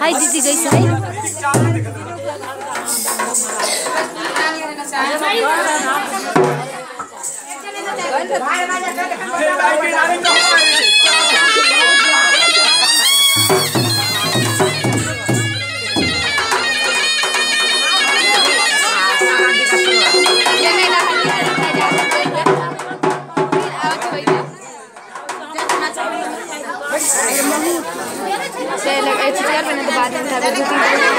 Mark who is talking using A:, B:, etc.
A: हाय दीदी कैसे है
B: ये भाई
A: से एच टी आर बने तो बाद में